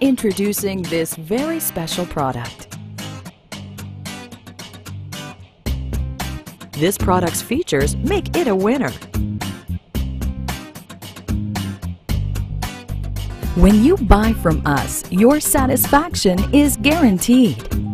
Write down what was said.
Introducing this very special product. This product's features make it a winner. When you buy from us, your satisfaction is guaranteed.